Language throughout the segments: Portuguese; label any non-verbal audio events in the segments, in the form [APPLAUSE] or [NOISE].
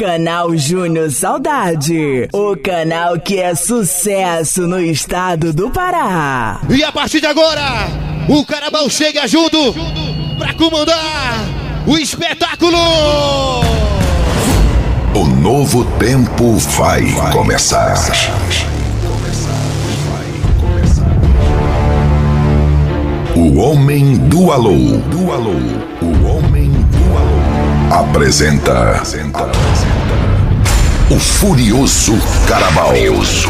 Canal Júnior Saudade, o canal que é sucesso no estado do Pará. E a partir de agora, o Carabal chega junto pra comandar o espetáculo. O novo tempo vai começar. O Homem do Alô. Do Alô. O Homem do Alô. Apresenta. O Furioso Carabal. Furioso.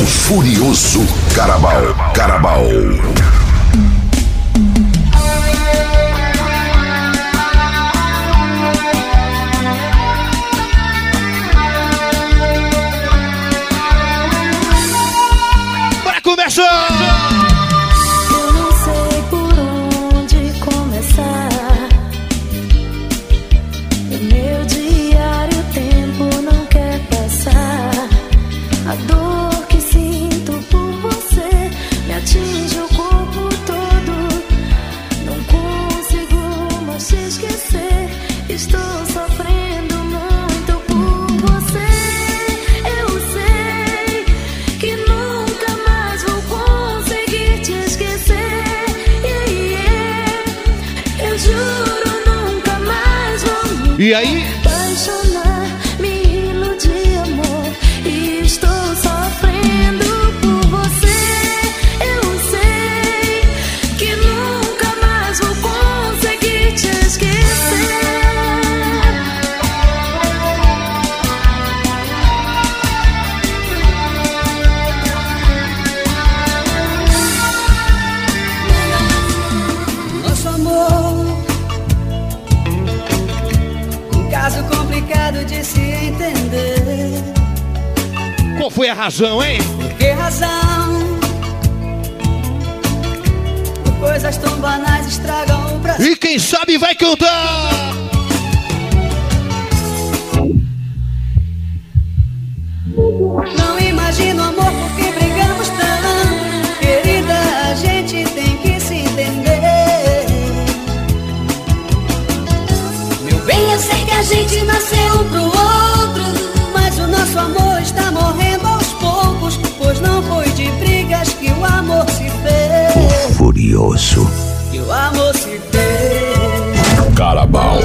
O Furioso Carabal. Carabal. Vou me entender. Qual foi a razão, hein? Por que razão? Coisas tão banais estragam o prazer. E quem sabe vai cantar! Não imagino amor porque brigamos tanto. Querida, a gente tem que se entender. Meu bem, eu sei que a gente nasceu um pro outro. O amor está morrendo aos poucos. Pois não foi de brigas que o amor se fez. Furioso Que o amor se fez. Carabal.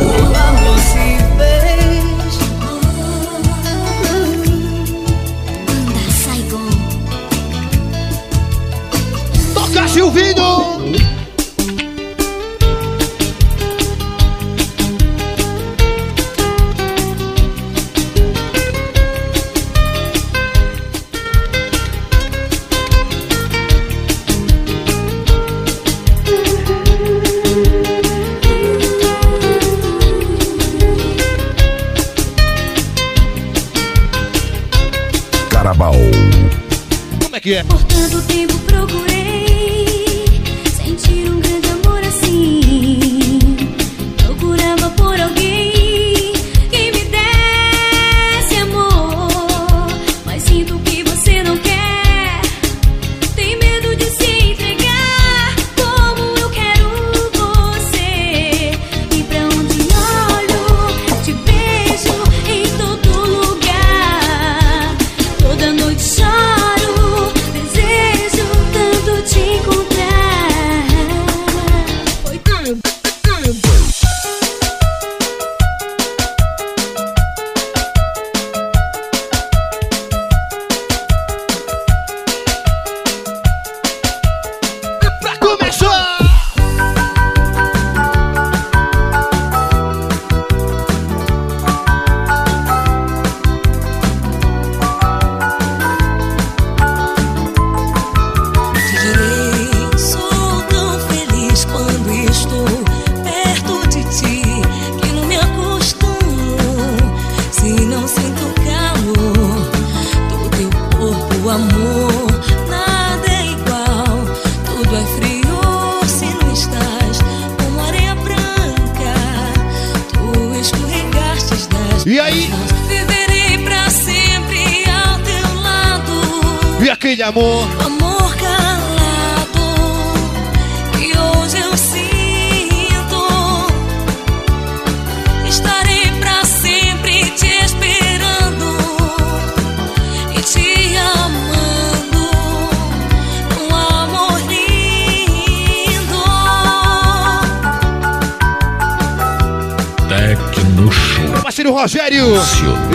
Como é que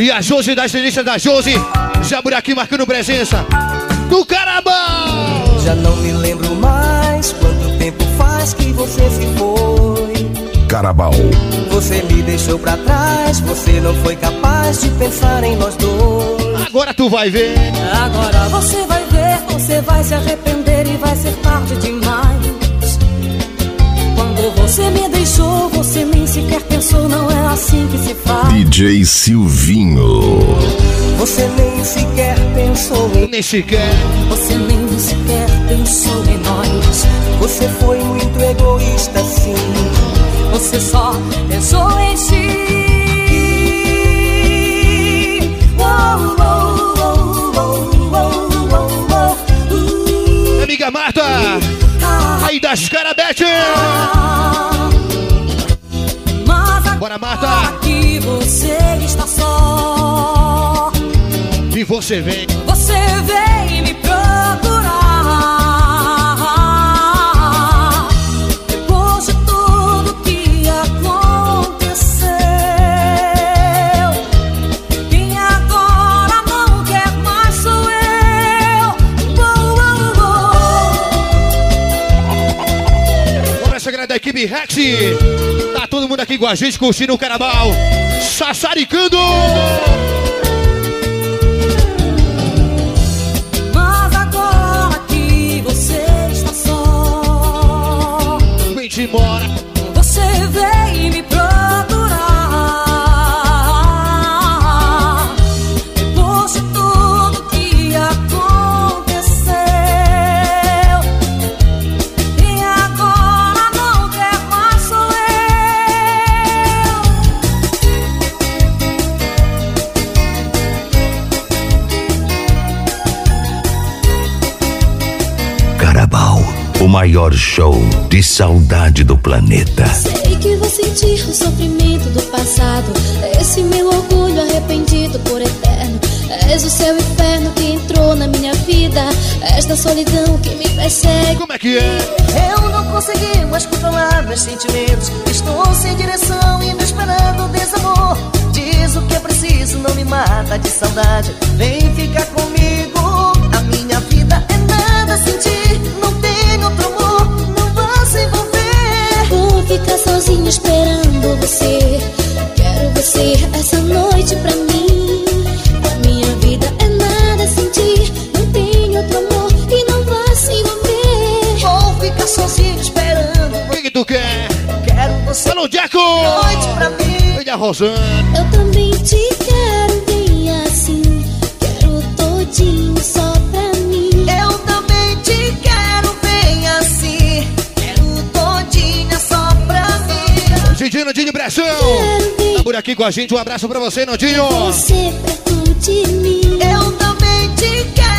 E a Josi da estilista da Josi. Já por aqui marcando presença. Do Carabão. Já não me lembro mais quanto tempo faz que você se foi. Carabal. Você me deixou pra trás, você não foi capaz de pensar em nós dois. Agora tu vai ver. Agora você vai ver, você vai se arrepender e vai ser tarde demais. Quando você me deixou, você nem sequer pensou, não é assim que se faz. DJ Silvinho. Você nem sequer pensou em Nem sequer. Você nem sequer pensou em nós. Você foi muito egoísta, sim. Você só pensou em você vem. Você veio me procurar Depois de tudo que aconteceu Quem agora não quer mais sou eu Uou, uou, uou. Começa a da equipe Rex. Tá todo mundo aqui com a gente curtindo o carnaval. Sassaricando. Embora. Maior show de saudade do planeta. Sei que vou sentir o sofrimento do passado. Esse meu orgulho arrependido por eterno. És o seu inferno que entrou na minha vida. Esta solidão que me persegue. Como é que é? Eu não consegui mais controlar meus sentimentos. Estou sem direção e me esperando desamor. Diz o que é preciso, não me mata de saudade. Vem ficar comigo. Sozinho esperando você. Quero você essa noite pra mim. A minha vida é nada sem ti. Não tem outro amor e não vai se envolver. Vou ficar sozinho esperando. O que, que tu quer? Quero você Alô, Jaco! noite pra mim. Olha a Rosana. Eu também Nandinho Pressão. Tá por aqui com a gente. Um abraço pra você, Nandinho. você perto de mim. Eu também te quero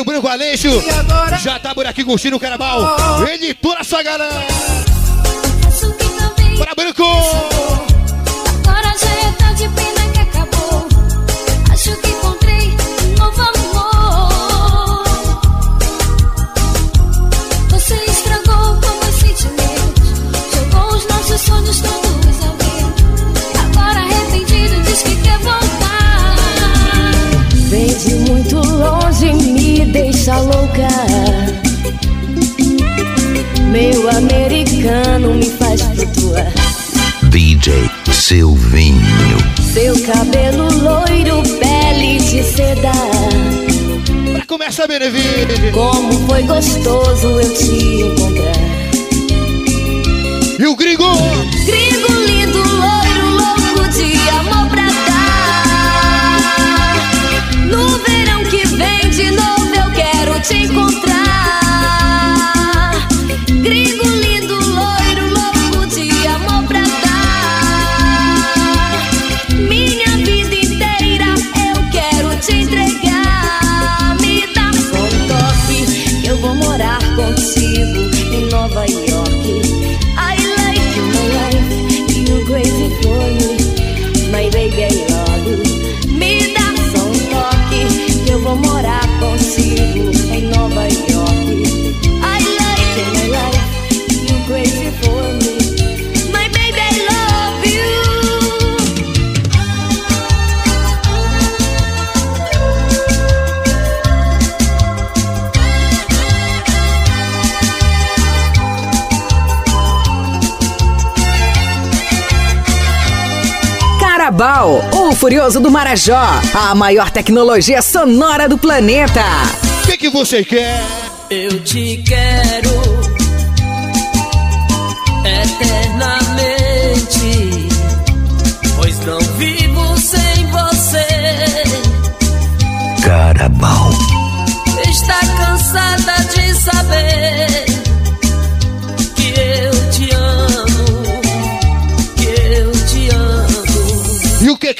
parceiro Branco Aleixo. Agora? Já tá por aqui curtindo o carnaval. Ele toda essa galera. Bora, Branco. Agora já é tarde, pena que acabou. Acho que encontrei um novo amor. Você estragou com meus sentimentos. Jogou os nossos sonhos todos ao vento. Agora arrependido, diz que quer voltar. Vem de muito longe, me cabeça louca. Meu americano me faz flutuar. DJ Silvinho. Seu cabelo loiro, pele de seda. Pra começar, Benevide. Como foi gostoso eu te encontrar. E o gringo? Gringo lindo, loiro, louco de amor. Digital, o Furioso do Marajó, a maior tecnologia sonora do planeta. O que, que você quer? Eu te quero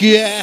yeah.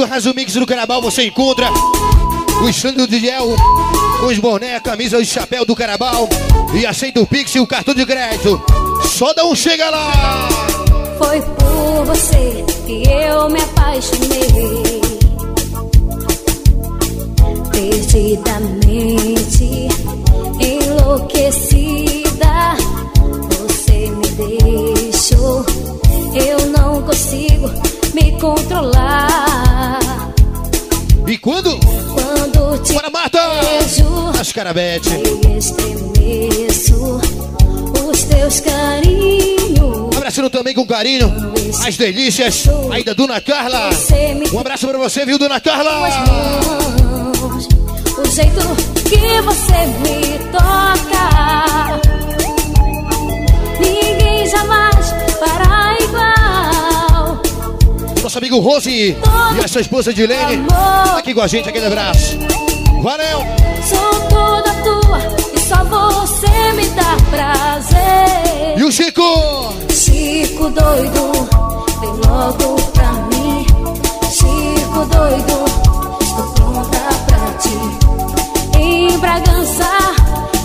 do Razumix do Carabal você encontra o stand do Diel, os boné, a camisa e chapéu do Carabal. E aceita o Pix e o cartão de crédito. Só dá um chega lá! Foi por você que eu me apaixonei. Perdidamente enlouquecida, você me deixou. Eu não consigo me controlar. E quando? Quando te Bora, Marta! As carabete. Os teus carinhos. Um abraçando também com carinho. As delícias. Aí da Dona Carla. Um abraço pra você, viu, Dona Carla? Mãos, o jeito que você me toca. nosso amigo Rose e a sua esposa Dilene Tá aqui com a gente, aquele abraço. Valeu! Sou toda tua e só você me dá prazer. E o Chico? Chico doido, vem logo pra mim. Chico doido, estou pronta pra ti. Em Bragança,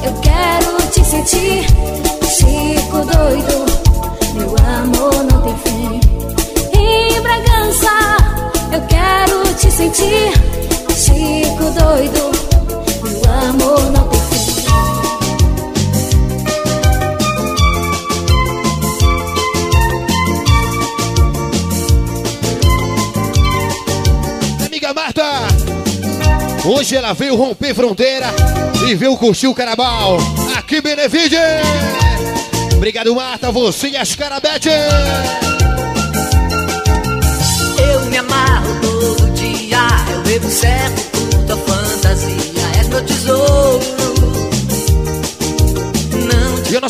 eu quero te sentir. Chico doido, meu amor não te sentir. Chico doido, meu amor não tem fim. Amiga Marta, hoje ela veio romper fronteira e veio curtir o carnaval. Aqui, Benevide! Obrigado, Marta, você e as Carabete!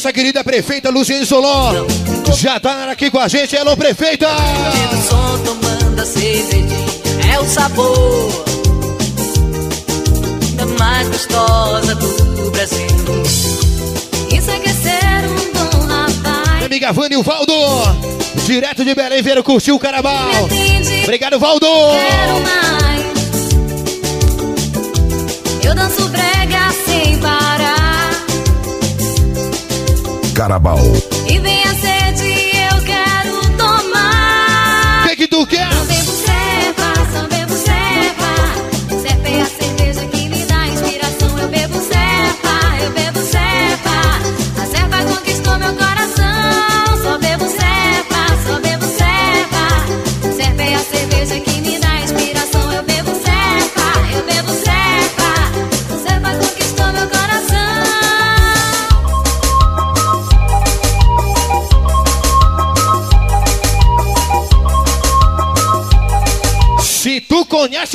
Nossa querida prefeita Luciane Solon já tá aqui com a gente, alô, prefeita! som, tomando é o sabor da mais gostosa do Brasil. Isso é crescer um bom rapaz. Amiga Vânia e o Valdo, direto de Belém, vieram curtir o carnaval. Atende, Obrigado, Valdo! quero mais. Eu danço brega Carabal. E vem a sede, eu quero tomar. O que, que tu quer?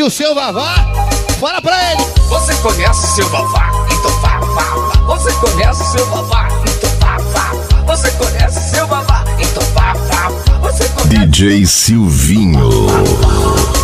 Conhece o seu Vavá, fala pra ele. Você conhece seu babá? Então vá, vá, vá. Você conhece seu babá? Então vá, vá, vá. Você conhece seu babá? Então vá, vá, vá. Você conhece DJ Silvinho. Como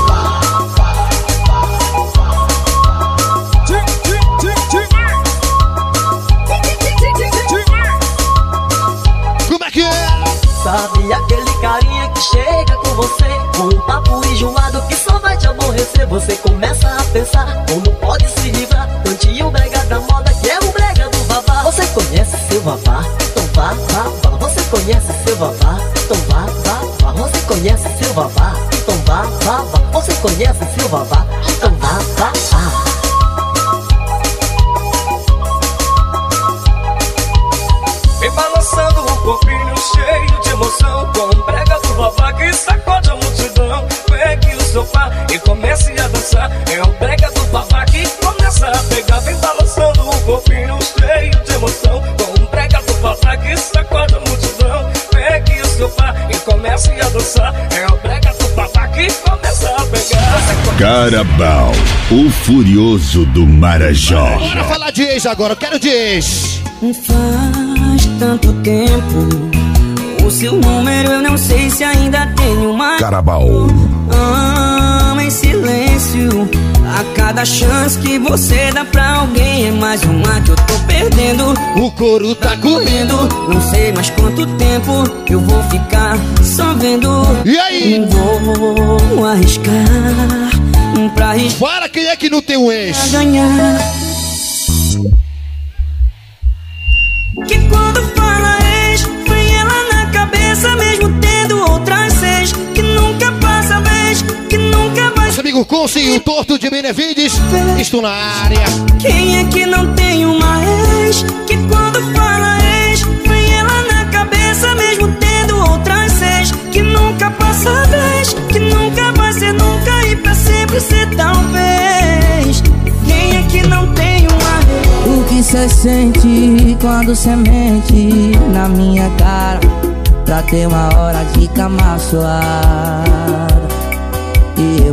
aborrecer Você começa a pensar como pode se livrar Tantinho brega da moda que é o brega do vavá Você conhece seu vavá? Então vá, vá, vá Você conhece seu vavá? Então vá, vá, vá Você conhece seu vavá? Então vá, vá, vá Você conhece seu vavá? Então vá, vá, vá Vem balançando o corpinho cheio de emoção Com brega do babá que sacode a multidão o sofá e comece a dançar É o brega do babá que começa a pegar Vem balançando o corpinho cheio de emoção Com um brega do babá que sacode a multidão Pegue o sofá e comece a dançar É o brega do babá que começa a pegar Carabal, o furioso do Marajó. Bora falar de ex agora, eu quero de ex. Faz tanto tempo. O seu número eu não sei se ainda tenho mais. Carabal. Ama em silêncio. A cada chance que você dá pra alguém é mais uma que eu tô perdendo. O couro tá comendo. Não sei mais quanto tempo eu vou ficar só vendo. E aí? Vou arriscar pra arriscar. Fala quem é que não tem um ex. ganhar. Amigo Conce e o Torto de Benevides, estou na área. Quem é que não tem uma ex? Que quando fala ex, vem ela na cabeça, mesmo tendo outras seis. Que nunca passa vez, que nunca vai ser nunca e pra sempre ser talvez. Quem é que não tem uma ex? O que cê sente quando cê mente na minha cara Pra ter uma hora de cama suada eu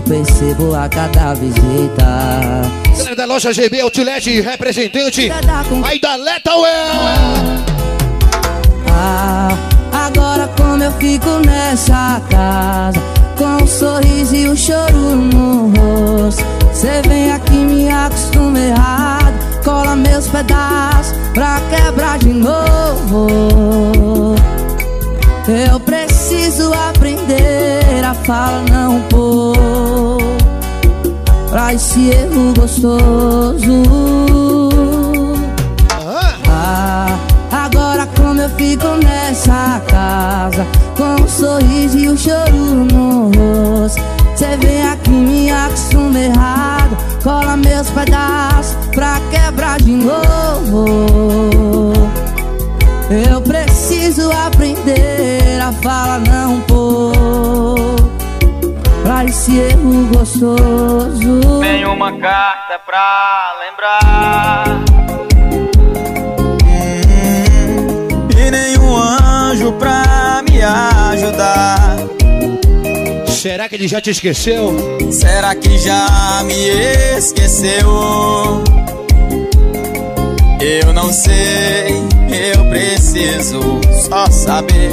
percebo a cada visita Galera da loja GB Outlet, representante aí da Letawell. Ah, agora como eu fico nessa casa Com um sorriso e um choro no rosto Cê vem aqui me acostuma errado cola meus pedaços pra quebrar de novo. Eu preciso aprender a falar não pôr pra esse erro gostoso. Ah, agora como eu fico nessa casa Com um sorriso e um choro no rosto. Cê vem aqui me acostuma errado Cola meus pedaços pra quebrar de novo. Eu preciso aprender a falar não esse erro gostoso Tem uma carta pra lembrar E nenhum anjo pra me ajudar. Será que ele já te esqueceu? Será que já me esqueceu? Eu não sei, eu preciso só saber.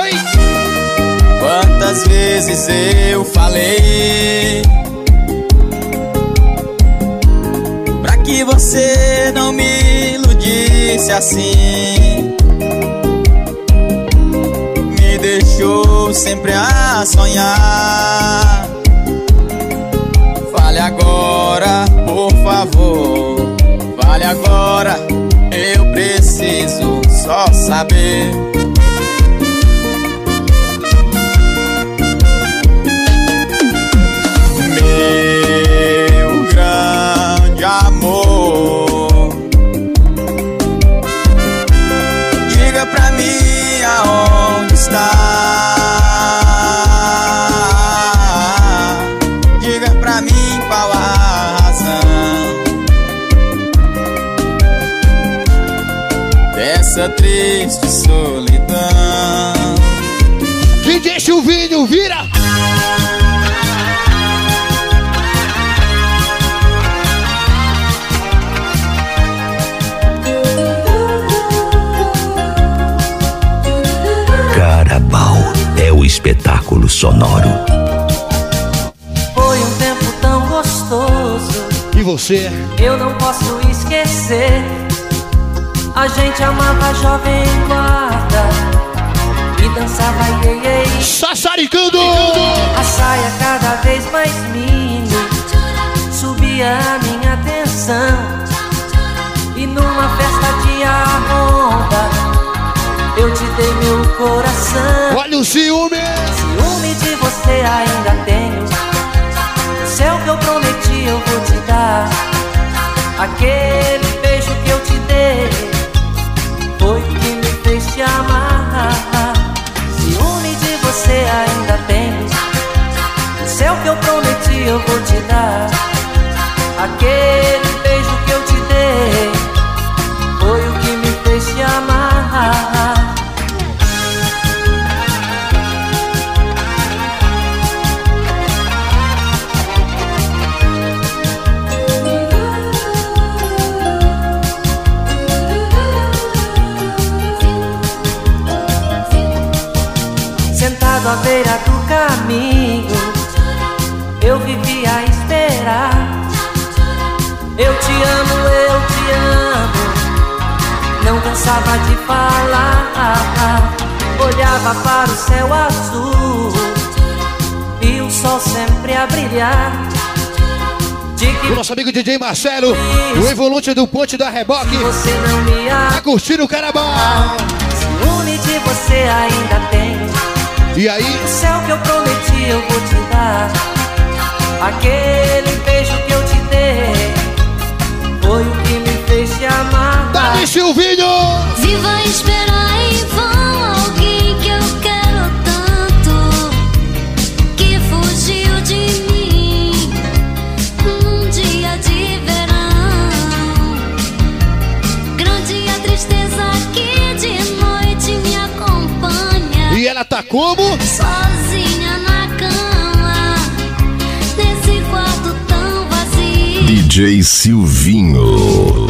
Oi! Quantas vezes eu falei Pra que você não me iludisse assim? Me deixou sempre a sonhar. Fale agora, por favor. Fale agora, eu preciso só saber sonoro. Foi um tempo tão gostoso, E você? eu não posso esquecer. A gente amava jovem guarda e dançava iê, iê, iê. Sassaricando! A saia cada vez mais mini subia a minha atenção. E numa festa de arromba eu te dei meu coração. Olha o ciúme! Você ainda tenho. Céu que eu prometi eu vou te dar. Aquele beijo que eu te dei foi o que me fez te amar. Ciúme de você ainda tenho. Céu que eu prometi eu vou te dar. Aquele cansava de falar. Olhava para o céu azul e o sol sempre a brilhar. O nosso amigo DJ Marcelo, o evolute do Ponte da Reboque. Você não me Tá curtindo o Carabal. Ciúme de você ainda tem. E aí? O céu que eu prometi eu vou te dar. Aquele Dani Silvinho! Viva esperar em vão alguém que eu quero tanto que fugiu de mim num dia de verão. Grande a tristeza que de noite me acompanha. E ela tá como? Sozinha na cama, nesse quarto tão vazio. DJ Silvinho.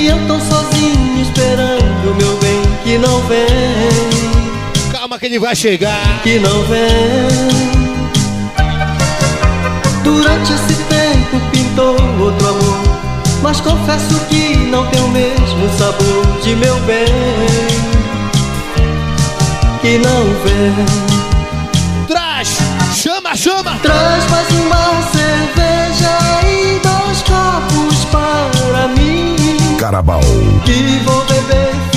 E eu tô sozinho esperando meu bem que não vem. Calma que ele vai chegar. Que não vem. Durante esse tempo pintou outro amor Mas confesso que não tem o mesmo sabor de meu bem. Que não vem. Traz, chama, chama. Traz mais uma cerveja Carabal. Que vou beber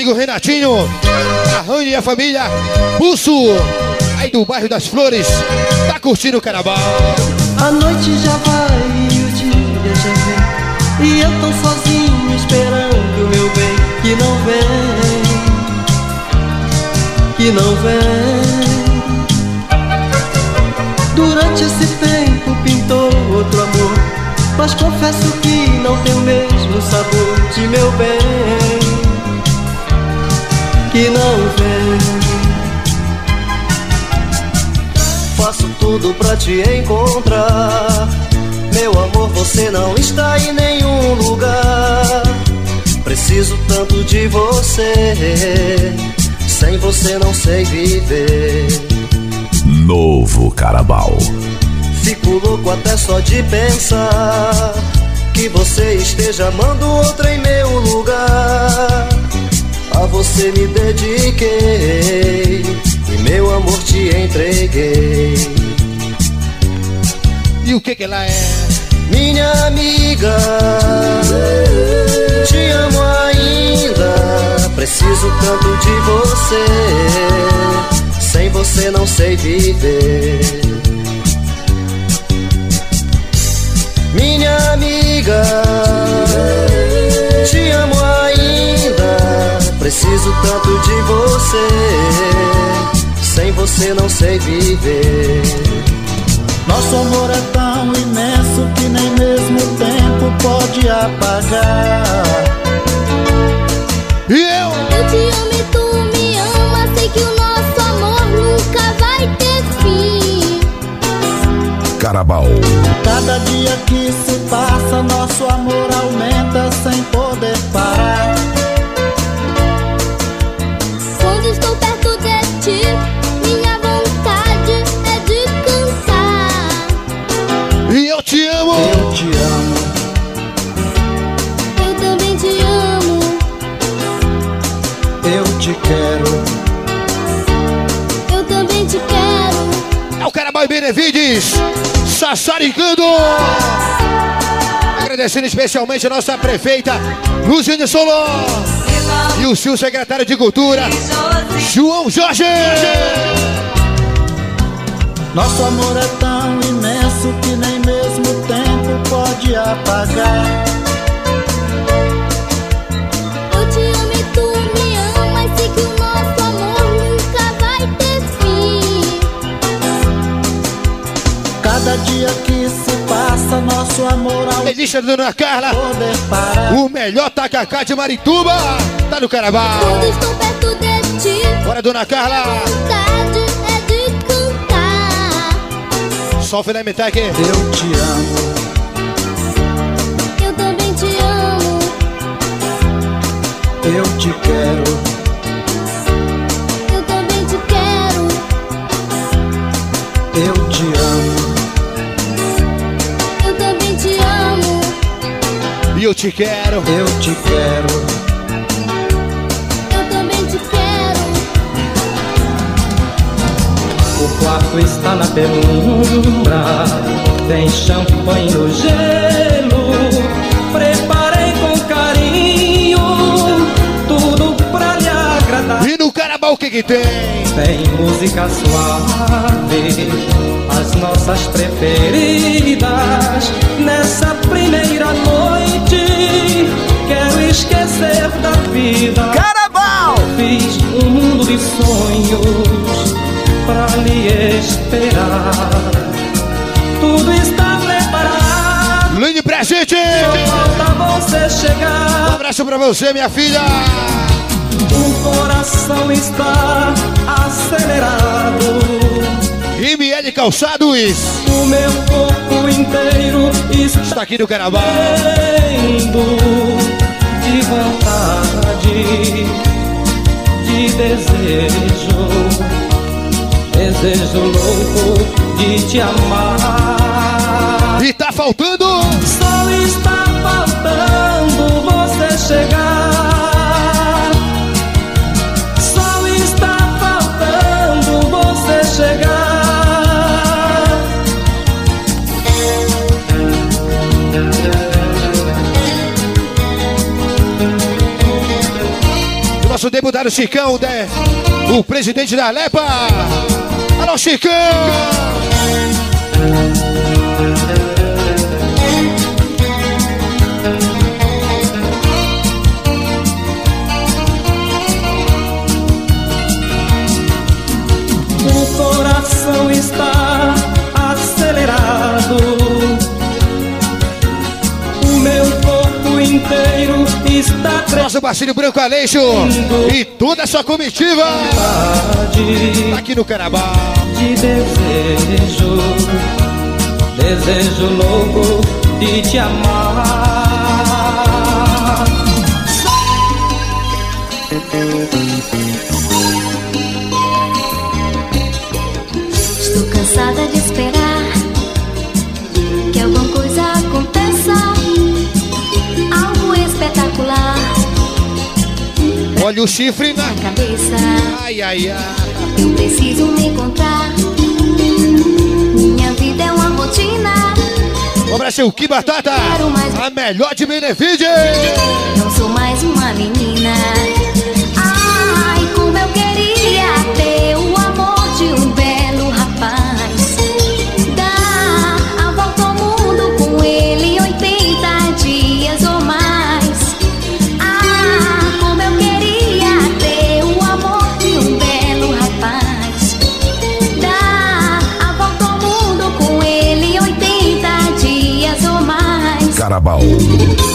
amigo Renatinho, a Rani e a família Pulso, aí do bairro das Flores, tá curtindo o carnaval. A noite já vai e o dia já vem E eu tô sozinho esperando meu bem que não vem Que não vem Durante esse tempo pintou outro amor Mas confesso que não tem o mesmo sabor de meu bem Que não vem Faço tudo pra te encontrar. Meu amor, você não está em nenhum lugar. Preciso tanto de você. Sem você não sei viver. Novo Carabal. Fico louco até só de pensar que você esteja amando outra em meu lugar. A você me dediquei e meu amor te entreguei. E o que que ela é? Minha amiga, te amo ainda. Preciso tanto de você. Sem você não sei viver. Minha amiga, te amo ainda. Preciso tanto de você. Sem você não sei viver. Nosso amor é tão imenso que nem mesmo o tempo pode apagar. E eu? Eu te amo e tu me ama. Sei que o nosso amor nunca vai ter fim. Carabal. Cada dia que se passa, nosso amor aumenta sem poder parar. Benevides, sassaricando! Agradecendo especialmente a nossa prefeita, Luciane Solon. E o seu secretário de Cultura, João Jorge. Nosso amor é tão imenso que nem mesmo o tempo pode apagar. Cada dia que se passa, nosso amor. Delícia da Dona Carla, poder parar. o melhor tacacá de Marituba, tá no Carnaval. Quando estou perto de ti, Bora, Dona Carla. vontade é de cantar. Só o filé metade aqui. Eu te amo. Eu também te amo. Eu te quero. E eu te quero. Eu te quero. Eu também te quero. O quarto está na penumbra, tem champanhe no gelo. Preparei com carinho tudo pra lhe agradar. E no Carnaval o que que tem? Tem música suave, as nossas preferidas. Nessa primeira noite, vida. Carnaval! Fiz um mundo de sonhos pra lhe esperar. Tudo está preparado. Linde presente! Só falta você chegar. Um abraço pra você, minha filha! O coração está acelerado. IML Calçados! O meu corpo inteiro está, está aqui no Carnaval. De desejo, desejo louco de te amar. Nosso deputado Chicão, né? o presidente da Lepa. Alô, Chicão! O coração está está Nosso Basílio Branco Aleixo e toda a sua comitiva. Tá aqui no Carnaval. De desejo, desejo louco de te amar. Olha o chifre na na cabeça. Ai, ai, ai. Eu preciso me encontrar. Minha vida é uma rotina. Um abraço, que batata! A melhor de Benefício! Não sou mais uma menina. Mais.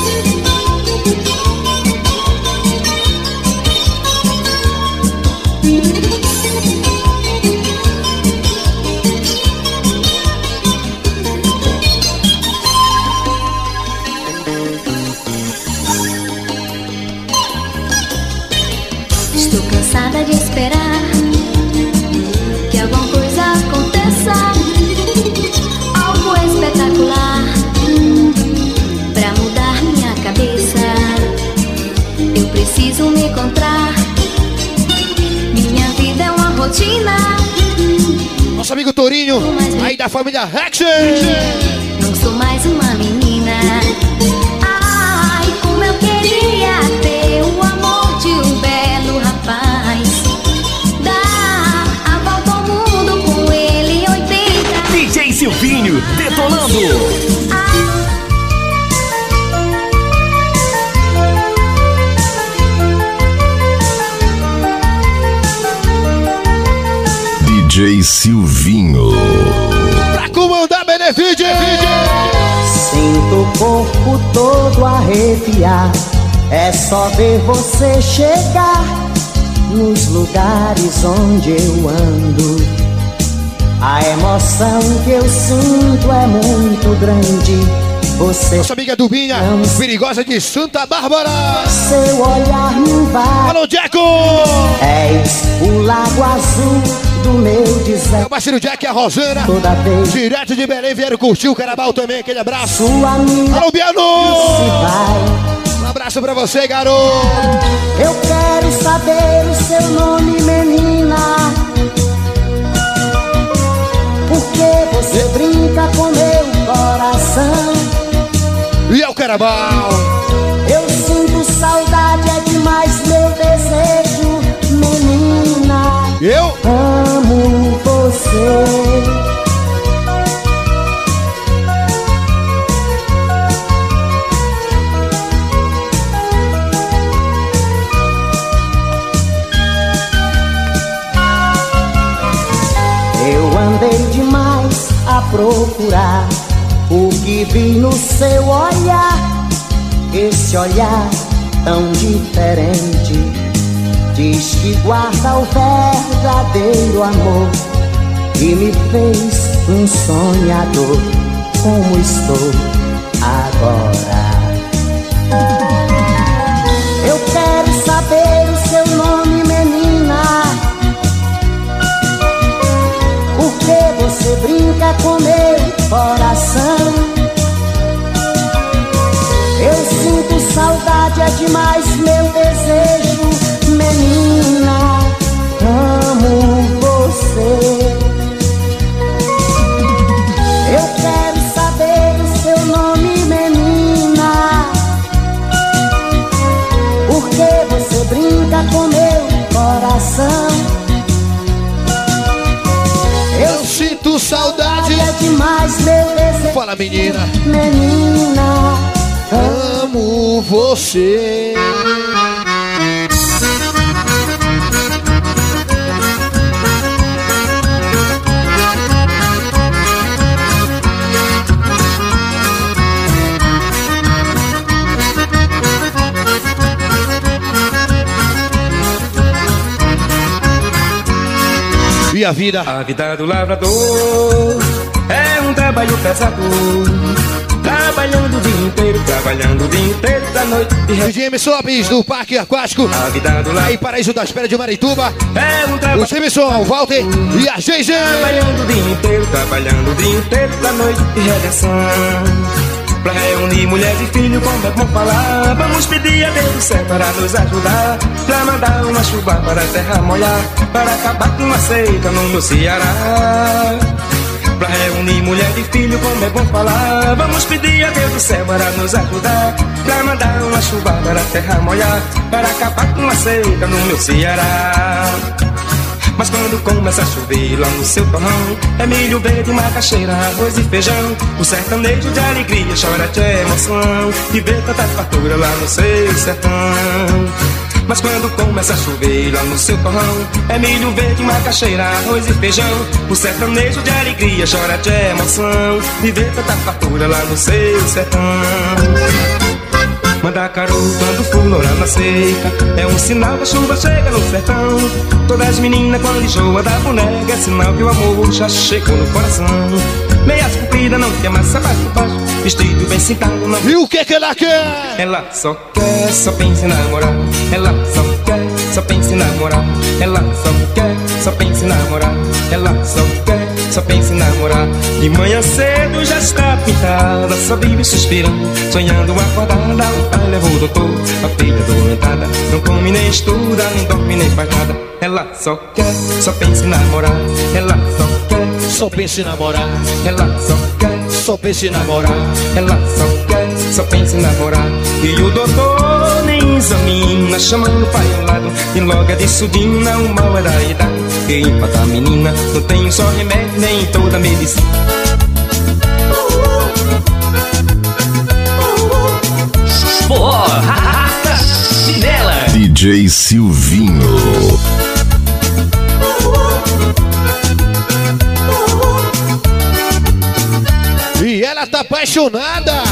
Rotina. Nosso amigo Torinho, aí da família Action! DJ Silvinho. Pra comandar Benefício! Sinto o corpo todo arrepiar. É só ver você chegar nos lugares onde eu ando. A emoção que eu sinto é muito grande. Você Nossa amiga Dubinha, perigosa de Santa Bárbara! Seu olhar me invade. Alô, Jaco! És o lago azul do meu deserto. Meu parceiro Jack e a Rosana, Toda vez direto de Belém, vieram curtir o Carnaval também, aquele abraço! sua amiga Alô, Biano! Um abraço pra você, garoto! Eu quero saber o seu nome, menina. Por que você brinca com meu coração? E é o Carnaval! Eu amo você. demorei demais a procurar o que vi no seu olhar. Esse olhar tão diferente diz que guarda o verdadeiro amor e me fez um sonhador como estou agora. Eu quero saber o seu nome, menina. Por que você brinca com meu coração? Eu sinto saudade, é demais a vida? A vida do lavrador é um trabalho pesado. Trabalhando o dia inteiro, trabalhando o dia inteiro da noite. E DJ Emerson Lopes do Parque Aquático. A vida do Aí, Paraíso da Espera de Marituba. É um trabalho. O Emerson, o Walter e a GG. Trabalhando o dia inteiro, trabalhando o dia inteiro da noite de redenção. Pra reunir mulher e filho, como é bom falar. Vamos pedir a Deus do céu para nos ajudar. Pra mandar uma chuva para a terra molhar. Para acabar com a seca no meu Ceará. Pra reunir mulher e filho, como é bom falar. Vamos pedir a Deus do céu para nos ajudar. Pra mandar uma chuva para a terra molhar. Para acabar com a seca no meu Ceará. Mas quando começa a chover lá no seu torrão É milho verde, macaxeira, arroz e feijão. O sertanejo de alegria chora de emoção E vê tanta fartura lá no seu sertão. Mas quando começa a chover lá no seu torrão É milho verde, macaxeira, arroz e feijão. O sertanejo de alegria chora de emoção E vê tanta fartura lá no seu sertão Mandacaru quando florar na seca. É um sinal que a chuva chega no sertão. Todas as meninas quando enjoa da boneca. É sinal que o amor já chegou no coração. Meias compridas, não quer mais sapato baixo Vestido bem sentado, não E o que que ela quer? Ela só quer, só pensa em namorar. Ela só quer, só pensa em namorar. Ela só quer, só pensa em namorar. Ela só quer, só pensa em namorar. De manhã cedo já está pintada. Só vive suspirando, sonhando acordada. O pai levou o doutor, a filha doentada Não come nem estuda, nem dorme nem faz nada. Ela só quer, só pensa em namorar. Ela só quer, Só pensa em namorar. ela só quer Só pensa em namorar. ela só quer, só pensa em namorar. E o doutor nem examina Chamando o pai ao lado. E logo é de sudina O mal é da idade Que empata a menina Não tem um só remédio Nem toda medicina Forró, rata, chinela. [LAUGHS] DJ Silvinho. E ela tá apaixonada.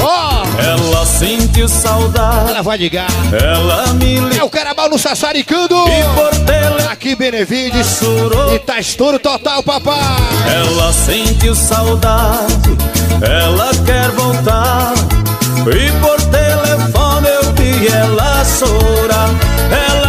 Ó, Ela sentiu saudade, ela vai ligar. ela me É ligou o Carabal no Sassaricando. e Aqui Benevides. E tá estouro total, papai. Ela sentiu saudade, ela quer voltar E por telefone eu vi ela chorar Ela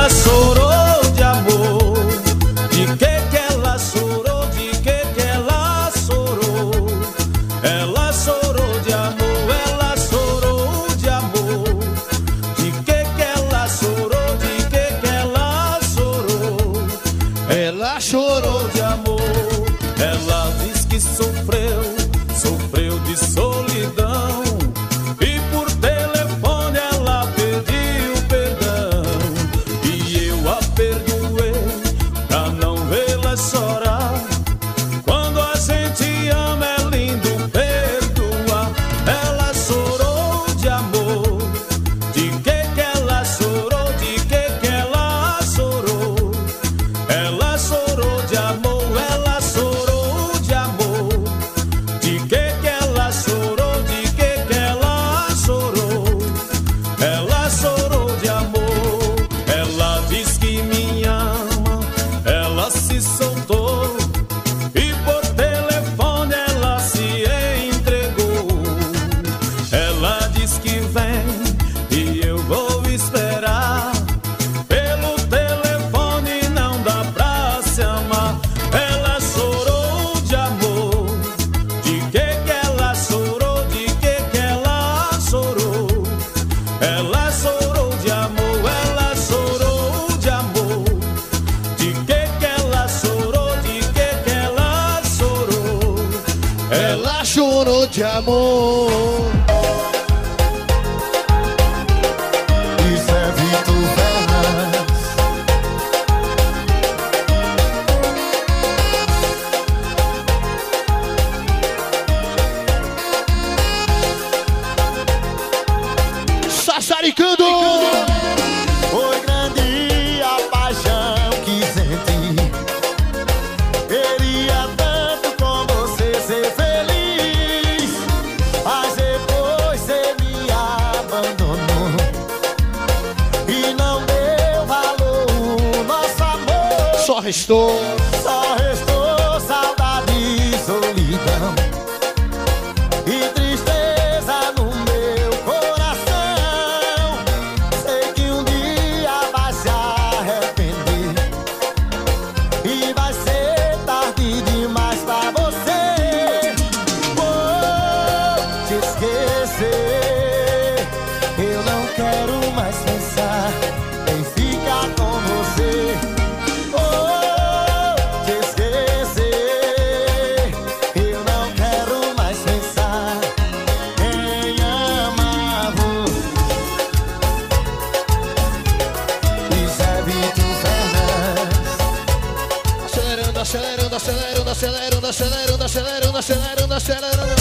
acelerando, acelerando, acelerando, acelerando.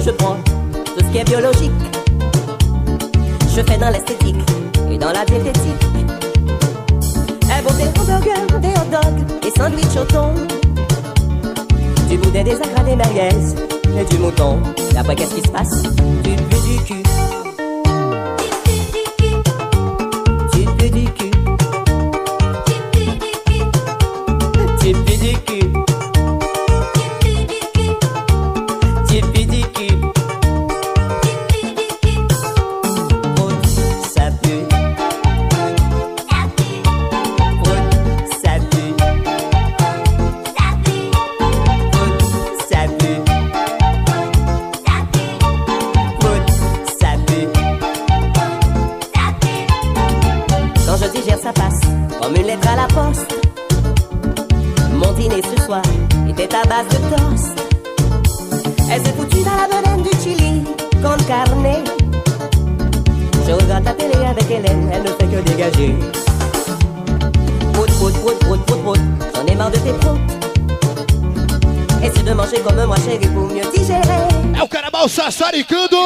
je prends tout ce qui est biologique. Je fais dans l'esthétique et dans la diététique. Un bon des hamburgers, des hot dogs, des sandwichs au thon. Du boudin, des acras, des merguez et du mouton. Et après, qu'est-ce qui se passe? Du plus du cul. sassaricando!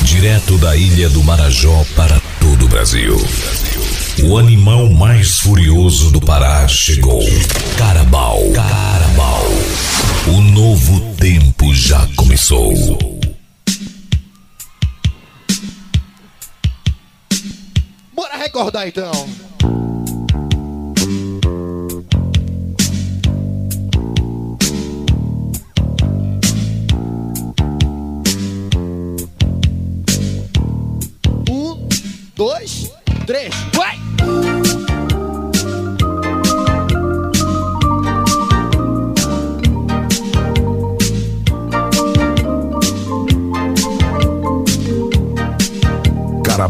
Direto da ilha do Marajó para todo o Brasil. O animal mais furioso do Pará chegou. Carabal. Carabal. O novo tempo já começou. Bora recordar então.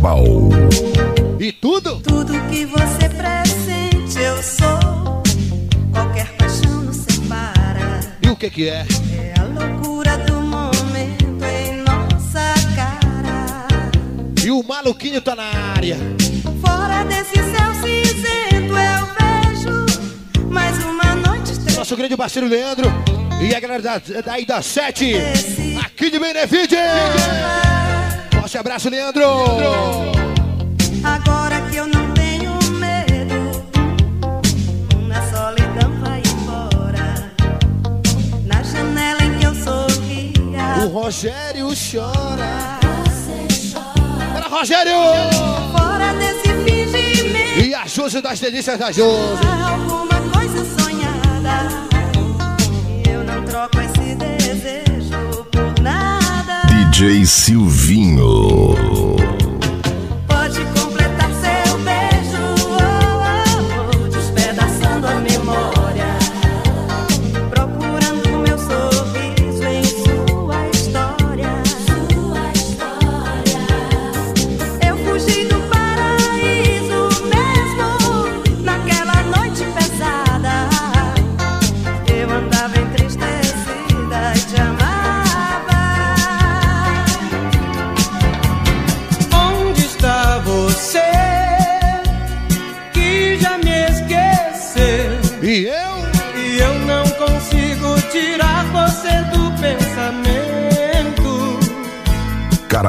Carnaval. E tudo? Tudo que você presente eu sou. Qualquer paixão nos separa. E o que que é? É a loucura do momento em nossa cara. E o maluquinho tá na área. Fora desse céu cinzento eu vejo mais uma noite. Nosso grande parceiro Leandro e a galera da, da, da, 7 aqui de Benefício. Forte abraço, Leandro. Agora que eu não tenho medo, na solidão vai embora. Na janela em que eu sorria. O Rogério chora. Bora, Rogério! Fora desse fingimento. E a Josi das delícias da Josi. DJ Silvinho.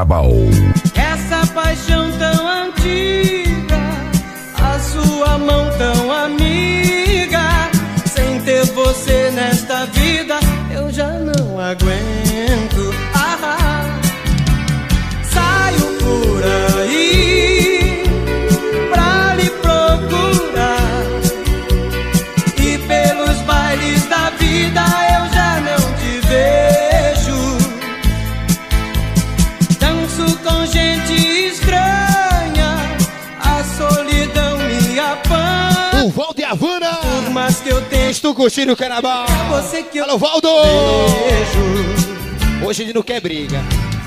Carabal. Estou curtindo o carnaval. É você que eu Alô, Valdo! vejo. Hoje ele não quer briga.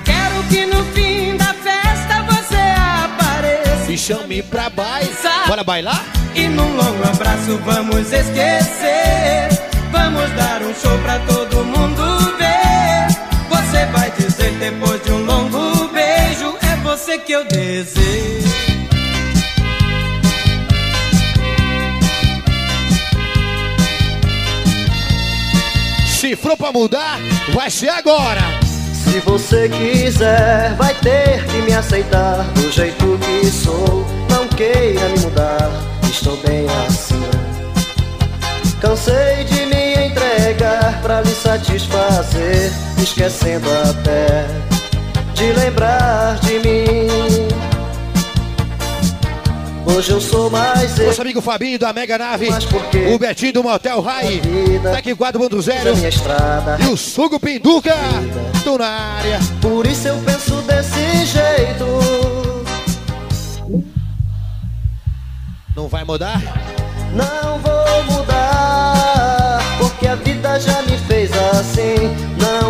Quero que no fim da festa você apareça. Me chame pra baile. Bora bailar? E num longo abraço vamos esquecer. Vamos dar um show pra todo mundo ver. Você vai dizer depois de um longo beijo: É você que eu desejo. Se for pra mudar, vai ser agora. Se você quiser, vai ter que me aceitar do jeito que sou. Não queira me mudar, estou bem assim. Cansei de me entregar pra lhe satisfazer, esquecendo até de lembrar de mim. Hoje eu sou mais eu. Nosso amigo Fabinho da Mega Nave. O Betinho do Motel Rai. Tec 4.0. minha estrada. E o Sugo Pinduca. Tô na área. Por isso eu penso desse jeito. Não vai mudar? Não vou mudar, porque a vida já me fez assim. Não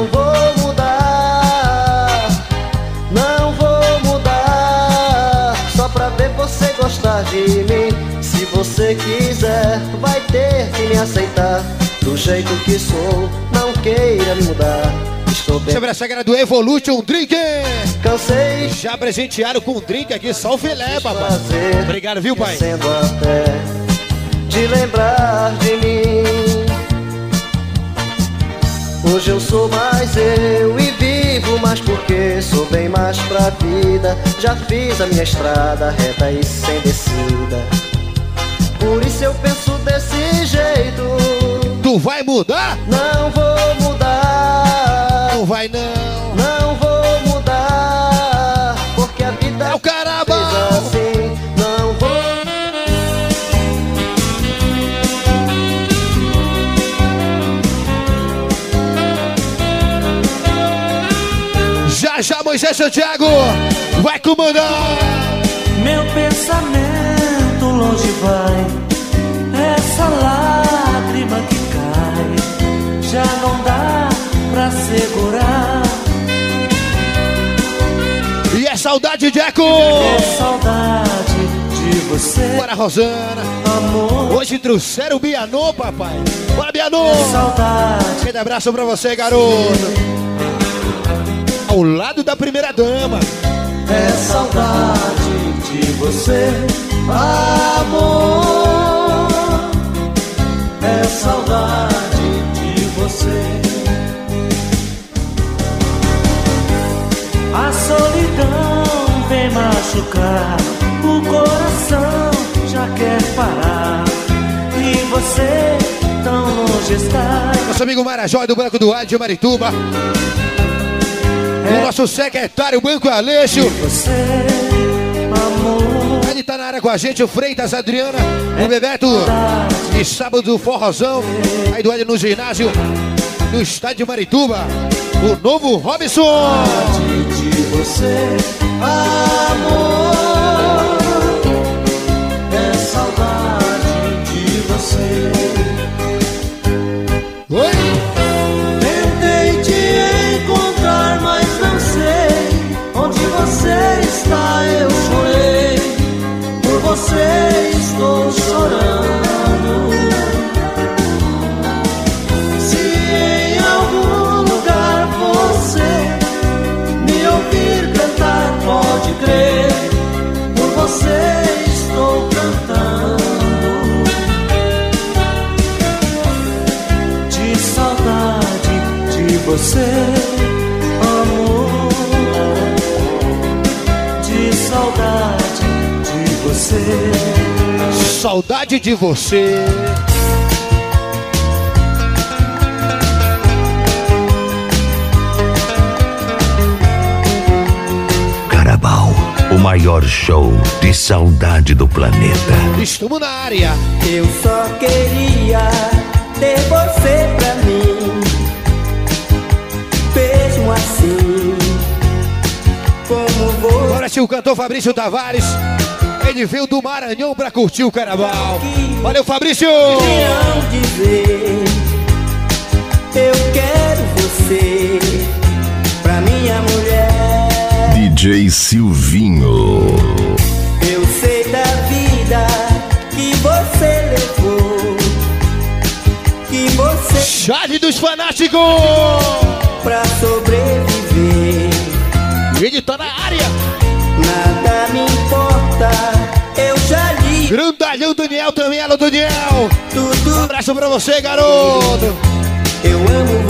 você quiser, vai ter que me aceitar do jeito que sou. Não queira me mudar. Estou bem. Sobre essa galera do Evolution Drink. Cansei. Já presentearam com um drink aqui, só o filé, papai. Obrigado, viu, pai? Sendo até de lembrar de mim. Hoje eu sou mais eu e vivo mais porque sou bem mais pra vida. Já fiz a minha estrada reta e sem descida. Por isso eu penso desse jeito. Tu vai mudar? Não vou mudar. Não vai não. Não vou mudar. Porque a vida é o caramba. assim. Não vou. Já já Moisés Santiago vai comandar. Meu pensamento longe vai, essa lágrima que cai, já não dá pra segurar. E é saudade, Jeco! É saudade de você. Bora, Rosana. Hoje trouxeram o Bianô, papai. Bora, Bianô! Saudade. Aquele abraço pra você, garoto. Ao lado da primeira dama. É saudade de você, amor. É saudade de você. A solidão vem machucar, o coração já quer parar. E você tão longe está. Nosso amigo Marajó do Banco do Ar de Marituba. O nosso secretário Banco Aleixo. Ele tá na área com a gente, o Freitas Adriana, o Bebeto. E sábado do Forrozão. Aí do L no ginásio, no estádio Marituba. O novo Robson. você, amor. Saudade de você. Carabal, o maior show de saudade do planeta. Estamos na área. Eu só queria ter você pra mim. Mesmo assim, como vou. Bora, tio, o cantor Fabrício Tavares. Ele veio do Maranhão pra curtir o carnaval. Valeu, Fabrício! Dizer, eu quero você pra minha mulher. DJ Silvinho. Eu sei da vida que você levou, que você Charlie dos Fanáticos! pra sobreviver. Ele tá na área. Nada me importa, eu já li. Grandalhão Daniel também, alô Daniel! Um abraço pra você, garoto! Eu amo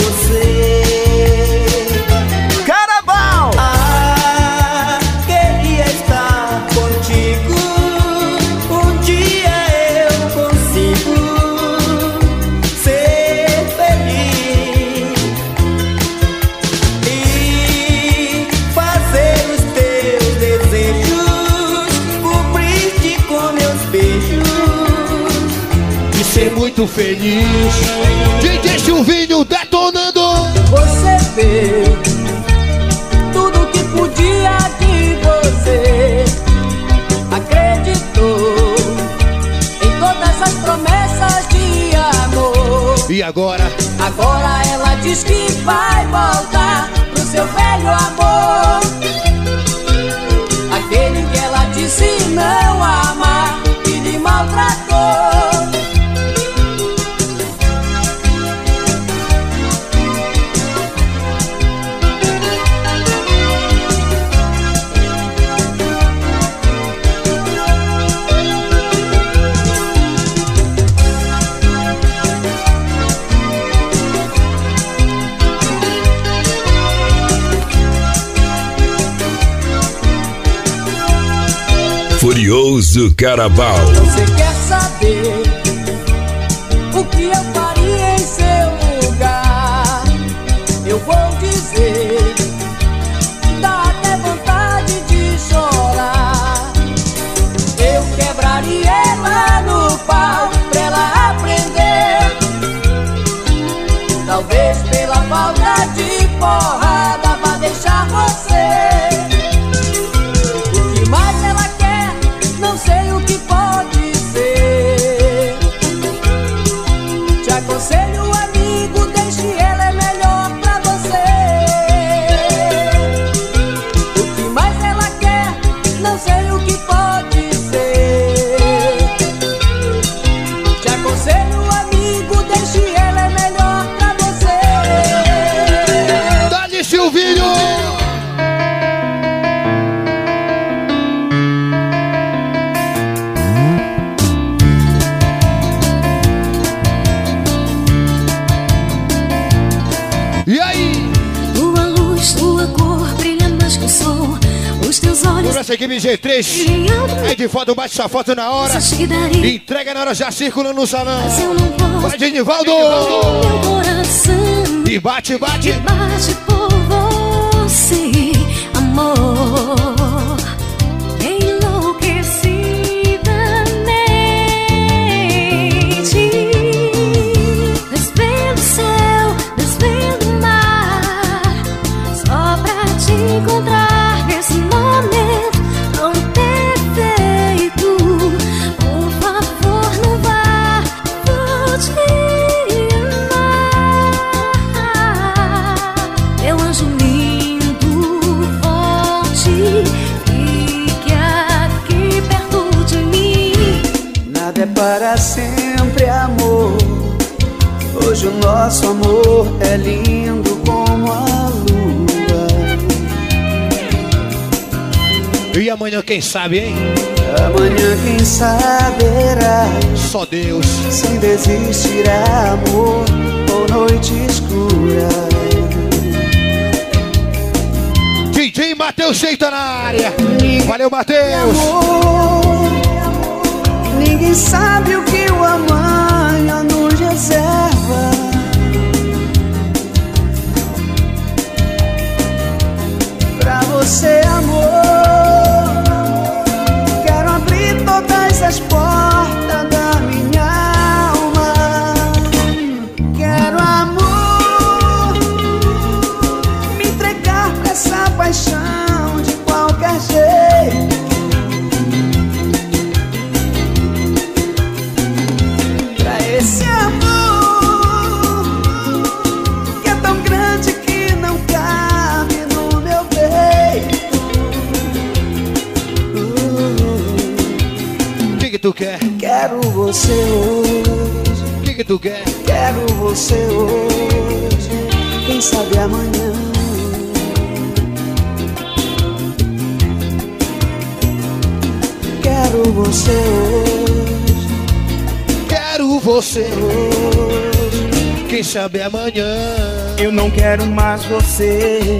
feliz. Furioso Carabal. Você quer saber equipe G3. Aí de foto, bate sua foto na hora. Entrega na hora, já circulando no salão. Vai, Genivaldo! E bate, bate. bate para sempre, amor. Hoje o nosso amor é lindo como a lua. E amanhã, quem sabe, hein? Amanhã, quem saberá? Só Deus. Sem desistir, amor, ou noite escura. DJ Matheus Jeita na área. Valeu, Matheus. Ninguém sabe o que o amanhã você hoje. Quero você hoje. Quem sabe amanhã. Eu não quero mais você.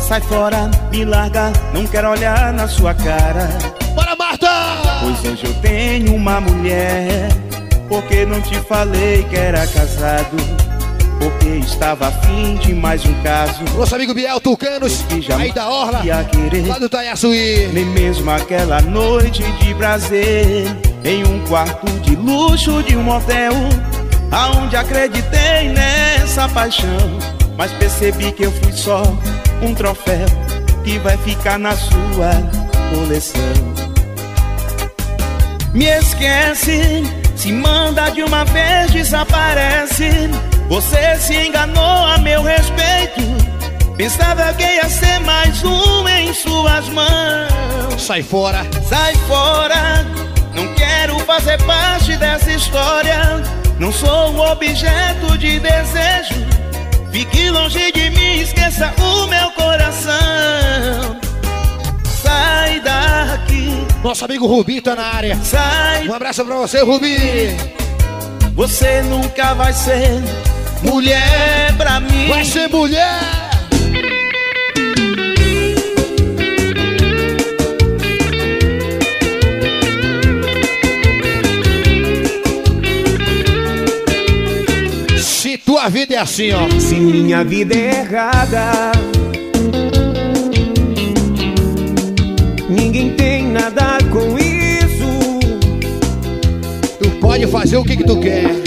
Sai fora, me larga, não quero olhar na sua cara. Bora, Marta! Pois hoje eu tenho uma mulher. Porque não te falei que era casado. Porque estava afim de mais um caso. Nosso amigo Biel Tucanos, aí da Orla, ia querer. lá do Taiaçuí. Nem mesmo aquela noite de prazer Em um quarto de luxo de um motel Aonde acreditei nessa paixão Mas percebi que eu fui só um troféu Que vai ficar na sua coleção Me esquece, se manda de uma vez desaparece Você se enganou a meu respeito Pensava que ia ser mais um em suas mãos. Sai fora. Sai fora. Não quero fazer parte dessa história. Não sou um objeto de desejo. Fique longe de mim, esqueça o meu coração. Sai daqui. Nosso amigo Rubi tá na área. Sai. Um abraço pra você, Rubi. Você nunca vai ser mulher pra mim. Vai ser mulher. Se tua vida é assim, ó. Se minha vida é errada, ninguém tem nada com isso. Tu pode fazer o que, que tu quer.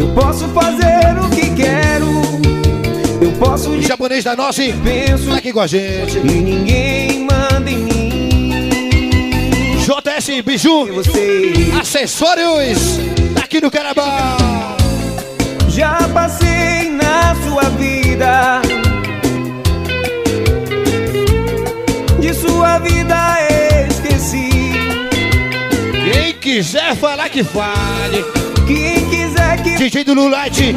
Eu posso fazer o que quero. Eu posso. O japonês da nossa penso tá aqui com a gente. E ninguém manda em mim. JS Biju, acessórios, tá aqui no Carabao. Já passei na sua vida. De sua vida esqueci. Quem quiser falar que fale. Quem quiser que. DJ do Lulite,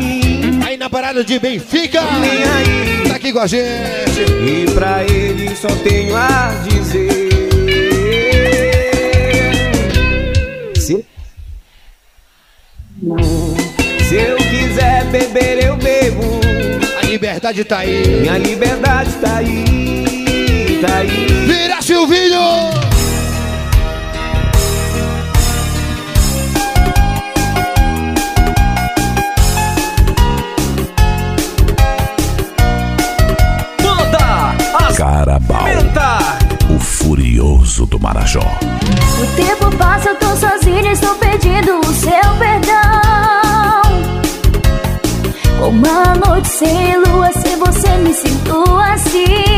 aí na parada de Benfica. Tá aqui com a gente. E pra ele só tenho a dizer. Se... Se eu quiser beber, eu bebo. A liberdade tá aí. Minha liberdade tá aí. Tá aí. Vira Silvinho! O tempo passa, eu tô sozinha, estou pedindo o seu perdão. Uma noite sem lua, sem você me sinto assim.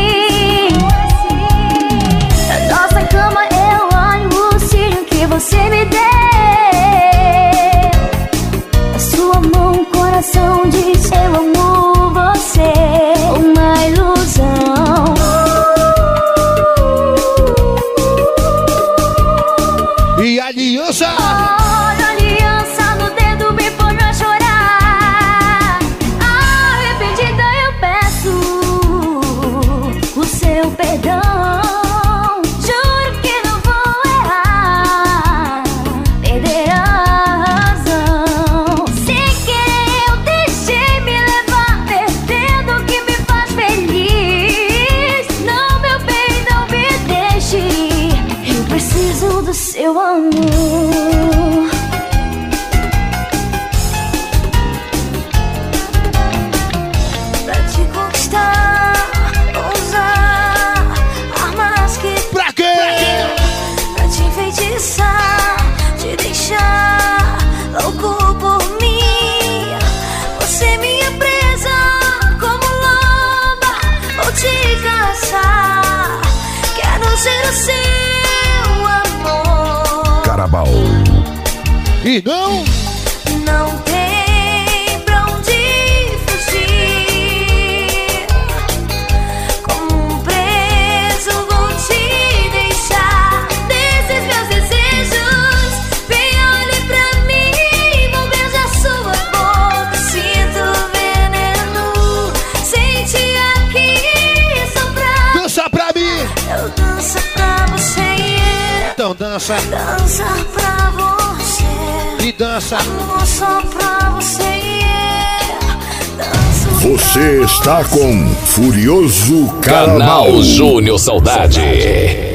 Furioso Canal Júnior Saudade. Saudade.